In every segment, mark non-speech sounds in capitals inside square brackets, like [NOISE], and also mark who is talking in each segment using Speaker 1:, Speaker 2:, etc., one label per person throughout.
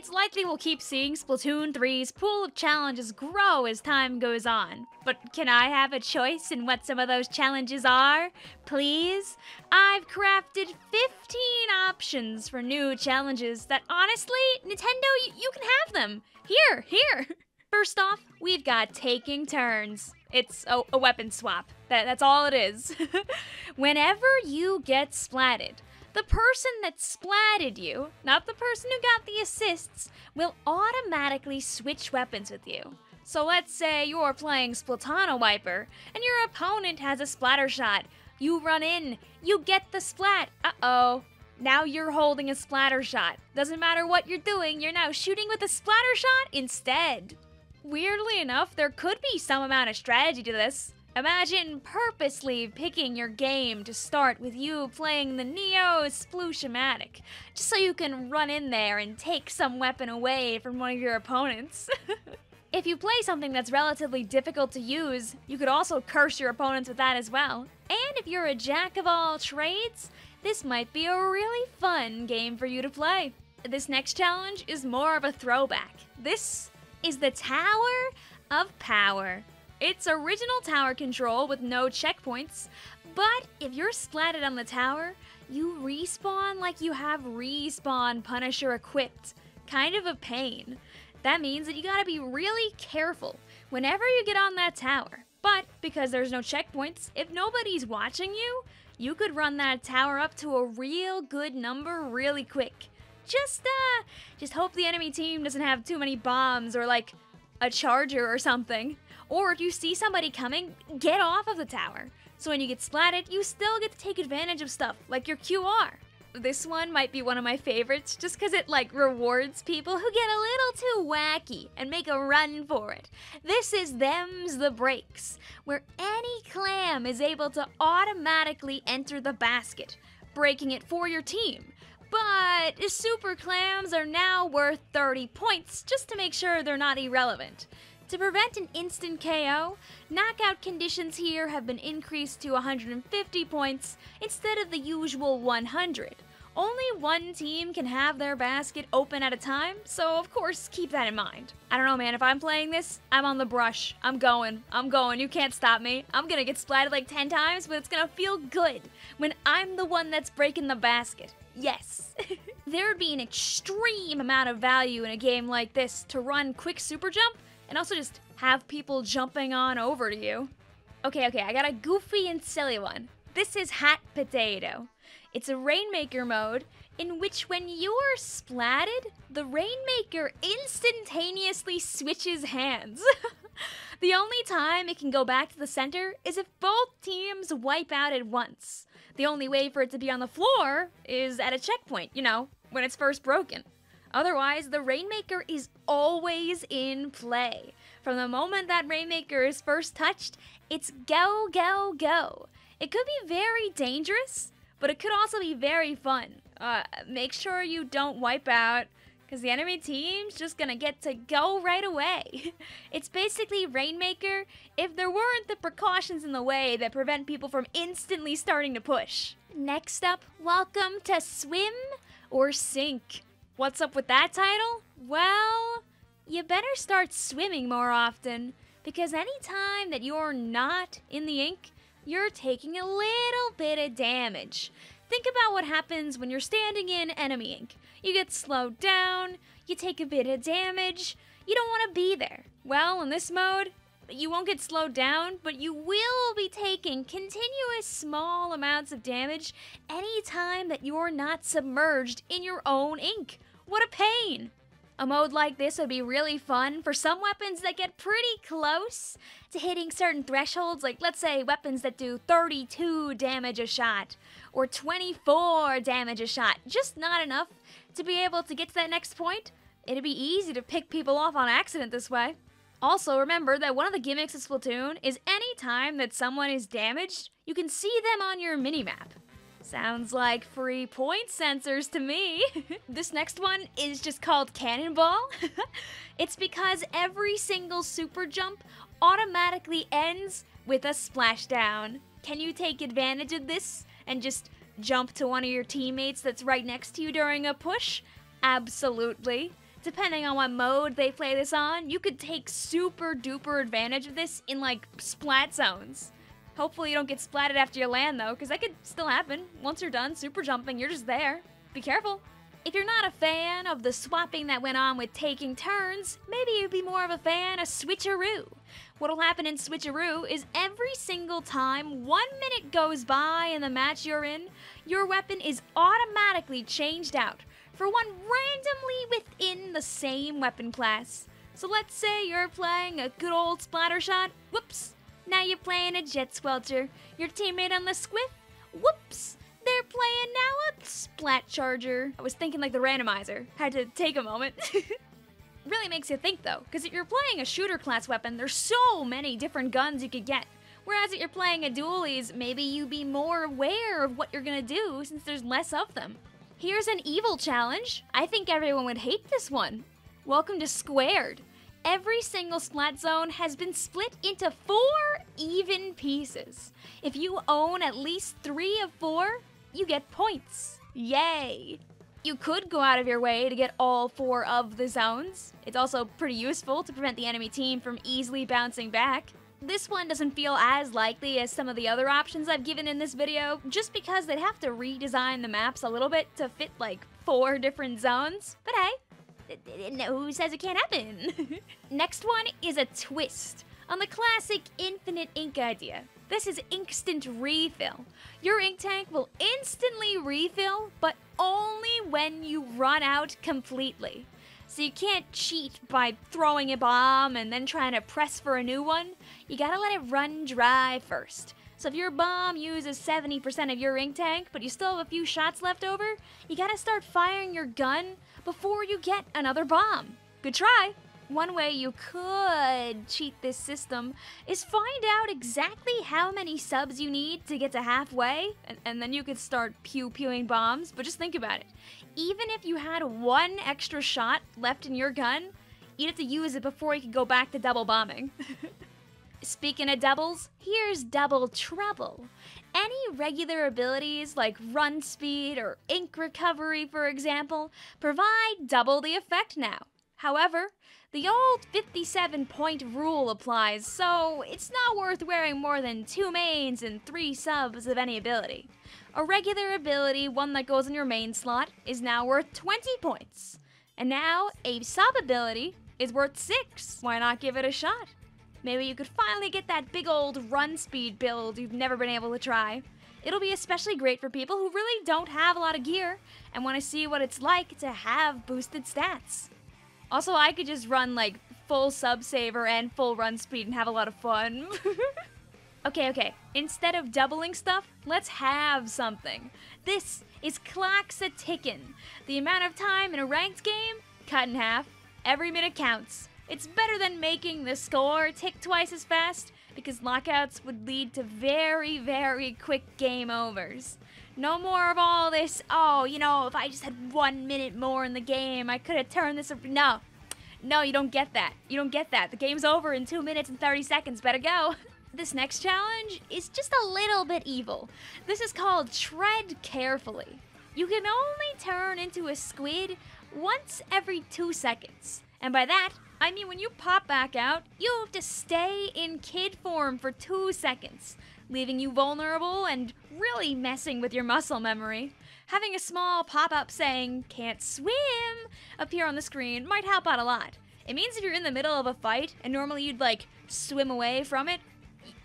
Speaker 1: It's likely we'll keep seeing Splatoon 3's pool of challenges grow as time goes on. But can I have a choice in what some of those challenges are? Please? I've crafted 15 options for new challenges that honestly, Nintendo, you can have them. Here, here. [LAUGHS] First off, we've got taking turns. It's a, a weapon swap. That, that's all it is. [LAUGHS] Whenever you get splatted, the person that splatted you, not the person who got the assists, will automatically switch weapons with you. So let's say you're playing Splatana Wiper and your opponent has a splatter shot. You run in, you get the splat. Uh oh. Now you're holding a splatter shot. Doesn't matter what you're doing, you're now shooting with a splatter shot instead. Weirdly enough, there could be some amount of strategy to this. Imagine purposely picking your game to start with you playing the Neo Splash-o-matic, just so you can run in there and take some weapon away from one of your opponents. [LAUGHS] if you play something that's relatively difficult to use, you could also curse your opponents with that as well. And if you're a jack of all trades, this might be a really fun game for you to play. This next challenge is more of a throwback. This is the Tower of Power. It's original tower control with no checkpoints, but if you're splatted on the tower, you respawn like you have respawn Punisher equipped. Kind of a pain. That means that you gotta be really careful whenever you get on that tower. But because there's no checkpoints, if nobody's watching you, you could run that tower up to a real good number really quick. Just uh just hope the enemy team doesn't have too many bombs or like a charger or something. Or if you see somebody coming, get off of the tower. So when you get splatted, you still get to take advantage of stuff like your QR. This one might be one of my favorites just because it like rewards people who get a little too wacky and make a run for it. This is Them's the Breaks, where any clam is able to automatically enter the basket, breaking it for your team. But super clams are now worth 30 points just to make sure they're not irrelevant. To prevent an instant KO, knockout conditions here have been increased to 150 points instead of the usual 100. Only one team can have their basket open at a time, so of course keep that in mind. I don't know, man, if I'm playing this, I'm on the brush. I'm going. I'm going. You can't stop me. I'm gonna get splatted like 10 times, but it's gonna feel good when I'm the one that's breaking the basket. Yes. [LAUGHS] there would be an extreme amount of value in a game like this to run quick super jump and also just have people jumping on over to you. Okay, okay, I got a goofy and silly one. This is Hat Potato. It's a Rainmaker mode in which when you are splatted, the Rainmaker instantaneously switches hands. [LAUGHS] the only time it can go back to the center is if both teams wipe out at once. The only way for it to be on the floor is at a checkpoint, you know, when it's first broken. Otherwise, the Rainmaker is always in play. From the moment that Rainmaker is first touched, it's go, go, go. It could be very dangerous, but it could also be very fun. Uh, make sure you don't wipe out, because the enemy team's just gonna get to go right away. [LAUGHS] It's basically Rainmaker if there weren't the precautions in the way that prevent people from instantly starting to push. Next up, welcome to Swim or Sink. What's up with that title? Well, you better start swimming more often, because anytime that you're not in the ink, you're taking a little bit of damage. Think about what happens when you're standing in enemy ink. You get slowed down, you take a bit of damage, you don't want to be there. Well, in this mode, you won't get slowed down, but you will be taking continuous small amounts of damage anytime that you're not submerged in your own ink. What a pain! A mode like this would be really fun for some weapons that get pretty close to hitting certain thresholds, like let's say weapons that do 32 damage a shot or 24 damage a shot, just not enough to be able to get to that next point. It'd be easy to pick people off on accident this way. Also, remember that one of the gimmicks of Splatoon is any time that someone is damaged, you can see them on your minimap. Sounds like free point sensors to me. [LAUGHS] this next one is just called Cannonball. [LAUGHS] it's because every single super jump automatically ends with a splashdown. Can you take advantage of this and just jump to one of your teammates that's right next to you during a push? Absolutely. depending on what mode they play this on, you could take super duper advantage of this in like splat zones. Hopefully you don't get splatted after you land though, because that could still happen. Once you're done super jumping, you're just there. Be careful. If you're not a fan of the swapping that went on with taking turns, maybe you'd be more of a fan of switcheroo. What'll happen in switcheroo is every single time one minute goes by in the match you're in, your weapon is automatically changed out for one randomly within the same weapon class. So let's say you're playing a good old splatter shot, whoops, now you're playing a jet squelcher. Your teammate on the squiff, whoops, they're playing now a splat charger. I was thinking like the randomizer. Had to take a moment. [LAUGHS] really makes you think though, because if you're playing a shooter class weapon, there's so many different guns you could get. Whereas if you're playing a dualies, maybe you'd be more aware of what you're gonna do since there's less of them. Here's an evil challenge. I think everyone would hate this one. Welcome to Squared. Every single splat zone has been split into four even pieces. If you own at least three of four, you get points. Yay! You could go out of your way to get all four of the zones. It's also pretty useful to prevent the enemy team from easily bouncing back. This one doesn't feel as likely as some of the other options I've given in this video, just because they'd have to redesign the maps a little bit to fit like four different zones. But hey, who says it can't happen? [LAUGHS] Next one is a twist on the classic infinite ink idea. This is instant refill. Your ink tank will instantly refill, but only when you run out completely. So you can't cheat by throwing a bomb and then trying to press for a new one. You gotta let it run dry first. So if your bomb uses 70% of your ink tank, but you still have a few shots left over, you gotta start firing your gun before you get another bomb. Good try! One way you could cheat this system is find out exactly how many subs you need to get to halfway, and, and then you could start pew-pewing bombs. But just think about it. Even if you had one extra shot left in your gun, you'd have to use it before you could go back to double bombing. [LAUGHS] Speaking of doubles, here's double trouble. Any regular abilities like run speed or ink recovery, for example, provide double the effect now. However, the old 57 point rule applies, so it's not worth wearing more than two mains and three subs of any ability. A regular ability, one that goes in your main slot, is now worth 20 points. And now, a sub ability is worth 6. Why not give it a shot? Maybe you could finally get that big old run speed build you've never been able to try. It'll be especially great for people who really don't have a lot of gear and want to see what it's like to have boosted stats. Also, I could just run like full sub saver and full run speed and have a lot of fun. [LAUGHS] okay, okay. Instead of doubling stuff, let's have something. This is Clocks a Tickin'. The amount of time in a ranked game, cut in half. Every minute counts. It's better than making the score tick twice as fast because lockouts would lead to very, very quick game overs. No more of all this, oh, you know, if I just had one minute more in the game, I could have turned this. No. No, you don't get that. You don't get that. The game's over in 2 minutes and 30 seconds. Better go. [LAUGHS] This next challenge is just a little bit evil. This is called Tread Carefully. You can only turn into a squid once every 2 seconds. And by that, I mean when you pop back out, you'll have to stay in kid form for 2 seconds leaving you vulnerable and really messing with your muscle memory. Having a small pop up saying, can't swim, appear on the screen might help out a lot. It means if you're in the middle of a fight and normally you'd like swim away from it,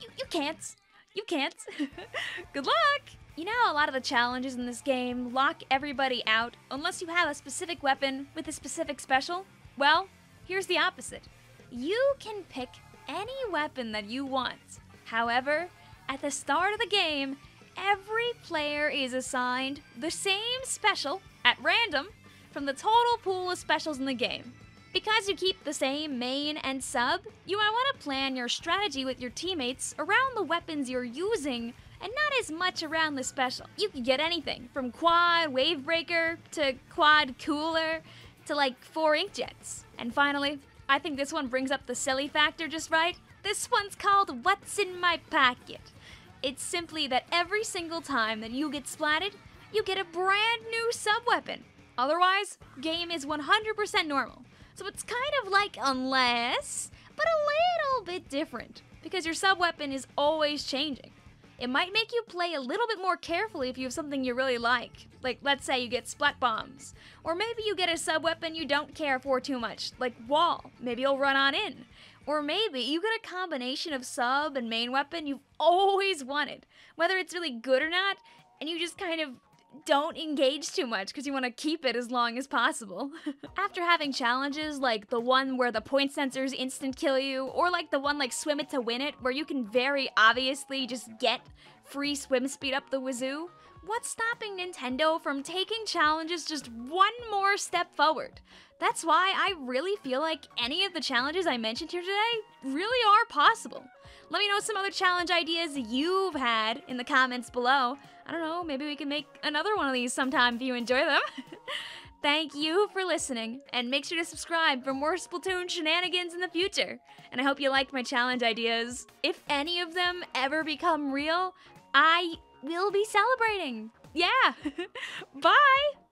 Speaker 1: you, you can't. You can't. [LAUGHS] Good luck! You know, a lot of the challenges in this game lock everybody out unless you have a specific weapon with a specific special. Well, here's the opposite. You can pick any weapon that you want. However, at the start of the game, every player is assigned the same special at random from the total pool of specials in the game. Because you keep the same main and sub, you might want to plan your strategy with your teammates around the weapons you're using and not as much around the special. You can get anything from quad wavebreaker to quad cooler to like four inkjets. And finally, I think this one brings up the silly factor just right. This one's called What's in My Pocket. It's simply that every single time that you get splatted, you get a brand new sub-weapon. Otherwise, game is 100% normal. So it's kind of like unless, but a little bit different, because your sub weapon is always changing. It might make you play a little bit more carefully if you have something you really like. Like, let's say you get splat bombs. Or maybe you get a sub weapon you don't care for too much, like wall. Maybe you'll run on in. Or maybe you get a combination of sub and main weapon you've always wanted. Whether it's really good or not, and you just kind of don't engage too much because you want to keep it as long as possible. [LAUGHS] After having challenges like the one where the point sensors instant kill you, or like the one like swim it to win it, where you can very obviously just get free swim speed up the wazoo, what's stopping Nintendo from taking challenges just one more step forward? That's why I really feel like any of the challenges I mentioned here today really are possible. Let me know some other challenge ideas you've had in the comments below. I don't know, maybe we can make another one of these sometime if you enjoy them. [LAUGHS] Thank you for listening, and make sure to subscribe for more Splatoon shenanigans in the future. And I hope you liked my challenge ideas. If any of them ever become real, I will be celebrating. Yeah. [LAUGHS] Bye.